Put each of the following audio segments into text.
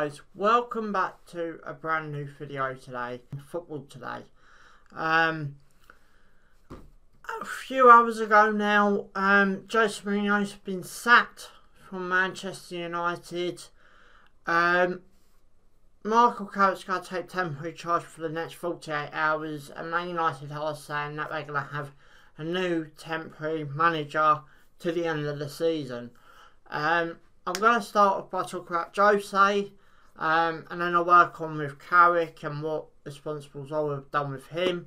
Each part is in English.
guys, welcome back to a brand new video today, football today. Um, a few hours ago now, um, Jose Mourinho's been sacked from Manchester United. Um, Michael Carrick's going to take temporary charge for the next 48 hours and Man United are saying that they're going to have a new temporary manager to the end of the season. Um, I'm going to start off by talking about Jose, um, and then I'll work on with Carrick and what responsibles I have done with him,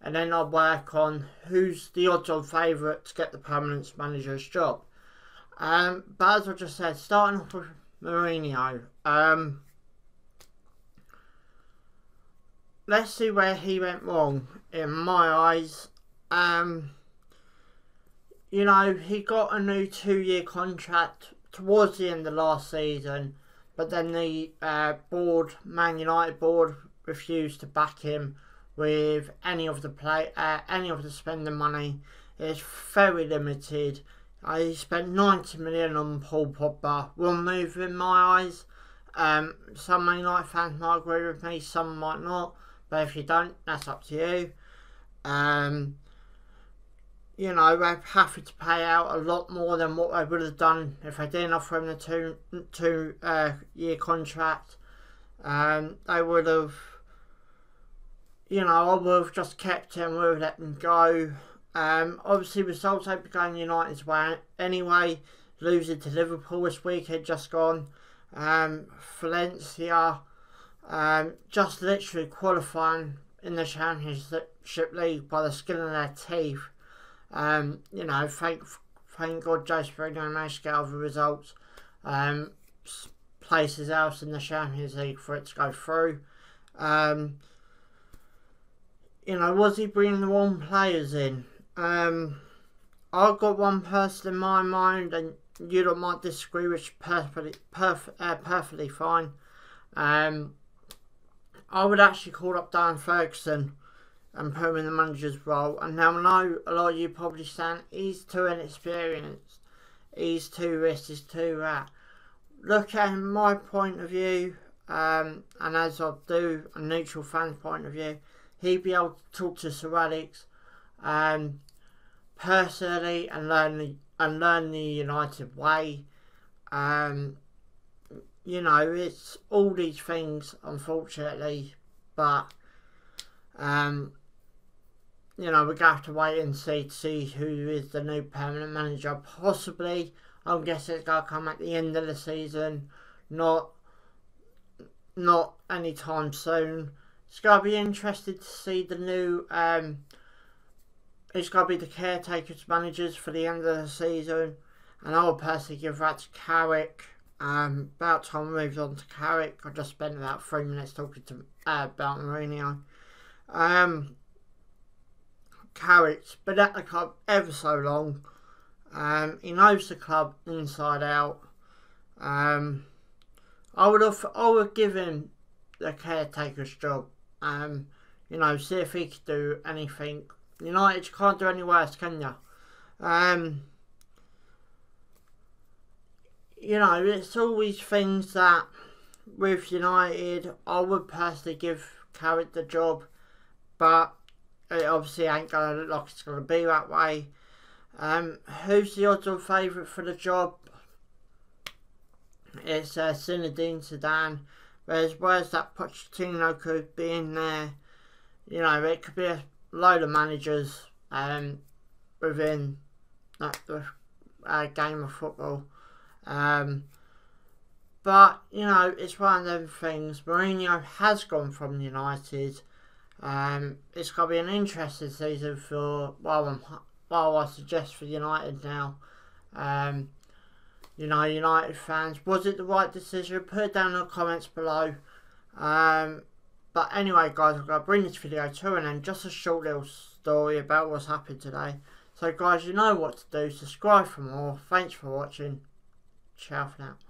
and then I'll work on who's the odds-on favourite to get the permanent manager's job. Um, but as I just said, starting off with Mourinho, um, let's see where he went wrong in my eyes. Um, you know, he got a new two-year contract towards the end of last season, but then the uh, board, Man United board, refused to back him with any of the play, uh, any of the spending money. It's very limited. He spent 90 million on Paul Pogba. Will move in my eyes. Um, some Man United fans might agree with me, some might not. But if you don't, that's up to you. Um, you know, they're happy to pay out a lot more than what they would have done if they didn't offer him the two two uh, year contract. Um, they would have, you know, I would have just kept him, would have let him go. Um, obviously, results ain't going United's way anyway. Losing to Liverpool this week had just gone. Um, Valencia, um, just literally qualifying in the Champions League by the skin of their teeth. Um, you know, thank thank God Jose Mourinho managed to get other results. Um, places else in the Champions League for it to go through. Um, you know, was he bringing the wrong players in? Um, I've got one person in my mind, and you don't might disagree, which is perfectly, perf uh, perfectly fine. Um, I would actually call up Darren Ferguson and the manager's role. And now I know a lot of you probably saying he's too inexperienced, he's too this, he's too that. Look at my point of view, um, and as I do a neutral fan's point of view, he'd be able to talk to Alex um, personally and learn the and learn the United way. Um, you know, it's all these things, unfortunately, but um, you know, we're going to have to wait and see to see who is the new permanent manager. Possibly, I'm guessing it's going to come at the end of the season, not not anytime soon. It's going to be interesting to see the new. Um, it's going to be the caretakers managers for the end of the season, and I will personally give that to Carrick. Um, about time we moved on to Carrick. I just spent about three minutes talking to uh, about Mourinho. Um, Carrick's been at the club ever so long. Um, he knows the club inside out. Um, I would have, I would give him the caretaker's job. Um, you know, see if he could do anything. United can't do any worse, can you? Um, you know, it's always things that with United, I would personally give Carrick the job, but it obviously ain't going to look like it's going to be that way. Um, who's the odds-on favourite for the job? It's uh, Zinedine Zidane. Whereas, whereas that Pochettino could be in there, you know, it could be a load of managers um, within that the uh, game of football. Um, but, you know, it's one of them things. Mourinho has gone from United um, it's going to be an interesting season for, well, I'm, well I suggest for United now. Um, you know, United fans, was it the right decision? Put it down in the comments below. Um, but anyway, guys, I'm going to bring this video to an end. Just a short little story about what's happened today. So, guys, you know what to do. Subscribe for more. Thanks for watching. Ciao for now.